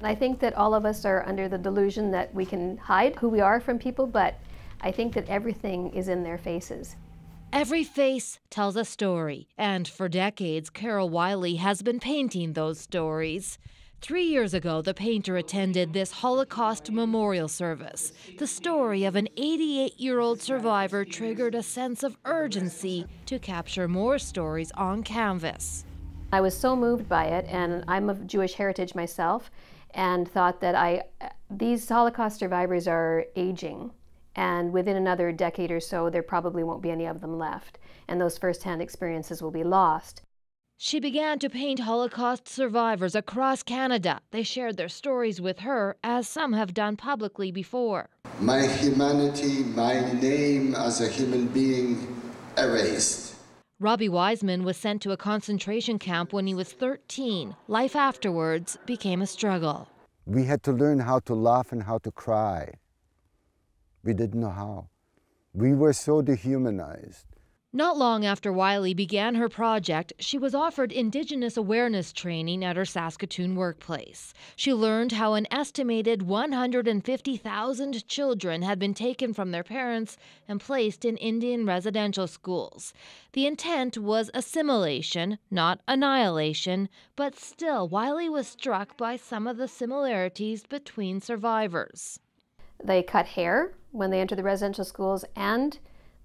I think that all of us are under the delusion that we can hide who we are from people, but I think that everything is in their faces. Every face tells a story, and for decades, Carol Wylie has been painting those stories. Three years ago, the painter attended this Holocaust memorial service. The story of an 88 year old survivor triggered a sense of urgency to capture more stories on canvas. I was so moved by it, and I'm of Jewish heritage myself, and thought that I, these Holocaust survivors are aging, and within another decade or so, there probably won't be any of them left, and those firsthand experiences will be lost. She began to paint Holocaust survivors across Canada. They shared their stories with her, as some have done publicly before. My humanity, my name as a human being erased. Robbie Waisman was sent to a concentration camp when he was 13. Life afterwards became a struggle. We had to learn how to laugh and how to cry. We didn't know how. We were so dehumanized. Not long after Wylie began her project, she was offered Indigenous awareness training at her Saskatoon workplace. She learned how an estimated 150,000 children had been taken from their parents and placed in Indian residential schools. The intent was assimilation, not annihilation, but still, Wylie was struck by some of the similarities between survivors. They cut hair when they enter the residential schools and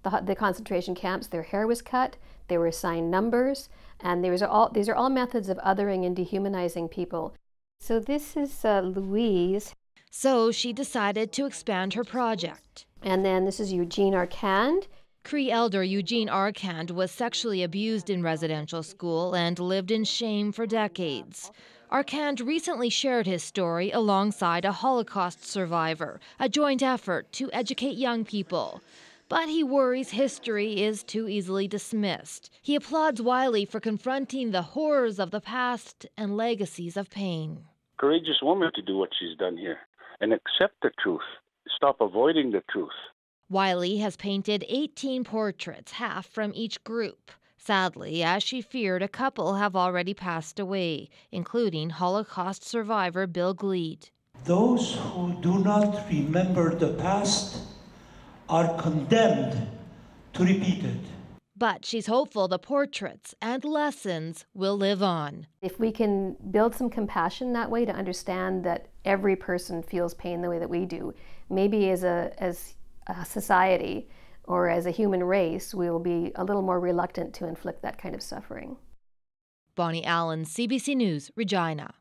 the, the concentration camps, their hair was cut, they were assigned numbers, and these are all, these are all methods of othering and dehumanizing people. So this is uh, Louise. So she decided to expand her project. And then this is Eugene Arcand. Cree elder Eugene Arcand was sexually abused in residential school and lived in shame for decades. Arcand recently shared his story alongside a Holocaust survivor, a joint effort to educate young people but he worries history is too easily dismissed. He applauds Wylie for confronting the horrors of the past and legacies of pain. Courageous woman to do what she's done here and accept the truth, stop avoiding the truth. Wylie has painted 18 portraits, half from each group. Sadly, as she feared, a couple have already passed away, including Holocaust survivor Bill Glied. Those who do not remember the past are condemned to repeat it. But she's hopeful the portraits and lessons will live on. If we can build some compassion that way to understand that every person feels pain the way that we do, maybe as a, as a society or as a human race, we will be a little more reluctant to inflict that kind of suffering. Bonnie Allen, CBC News, Regina.